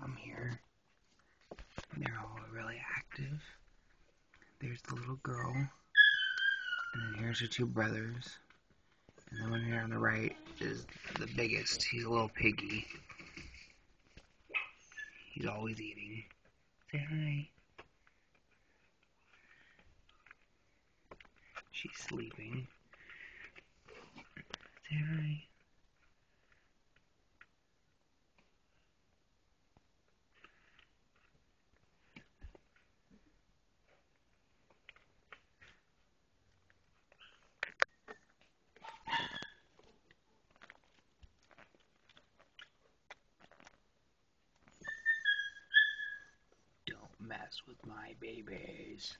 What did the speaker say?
them here. And they're all really active. There's the little girl. And then here's her two brothers. And the one here on the right is the biggest. He's a little piggy. He's always eating. Say hi. She's sleeping. Say hi. mess with my babies.